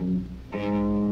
Mm-hmm.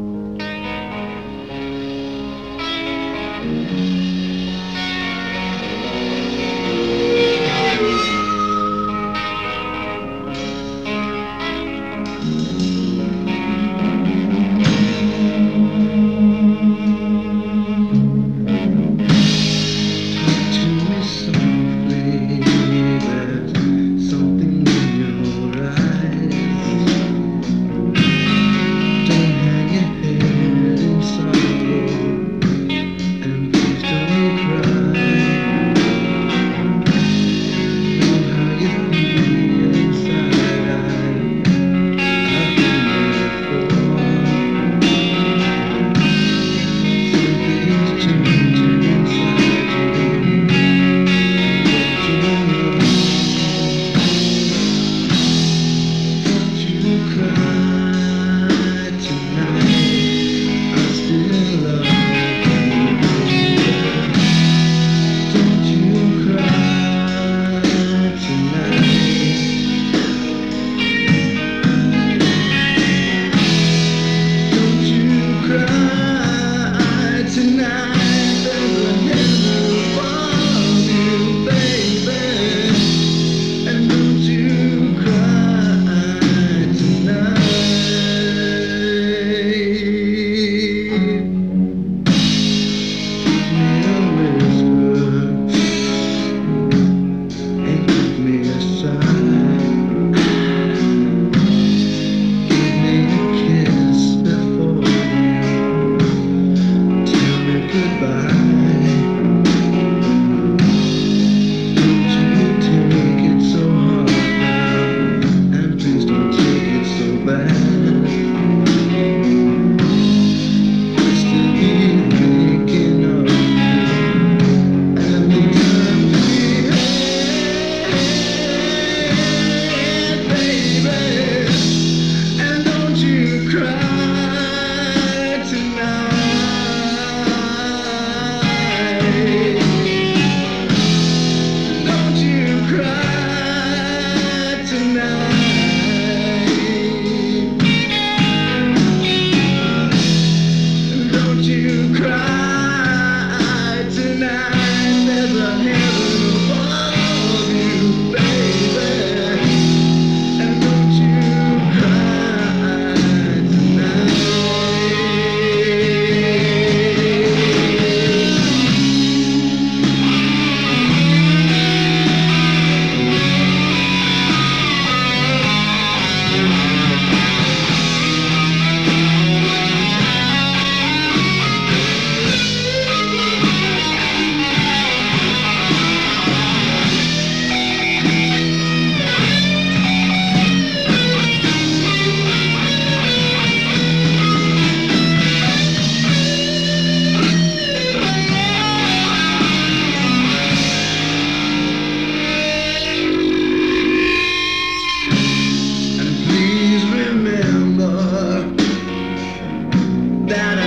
that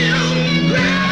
you.